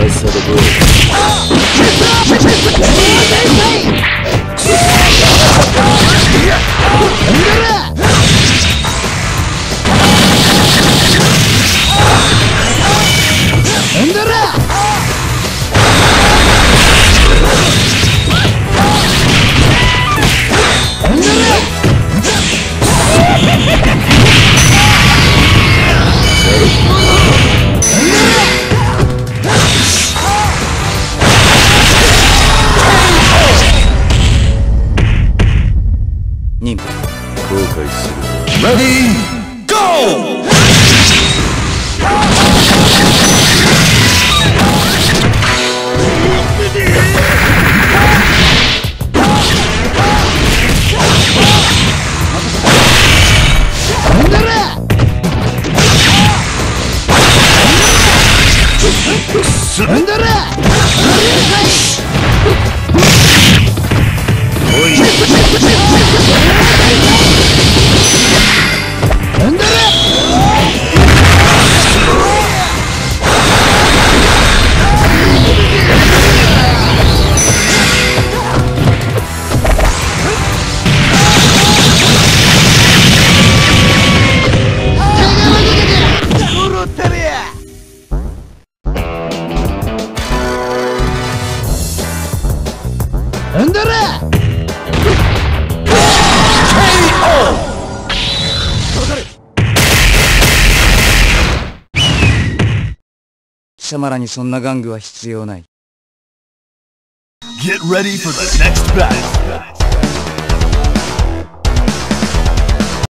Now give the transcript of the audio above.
Let's celebrate. 後悔する貴様らにそんな玩具は必要ない Get ready for the next battle.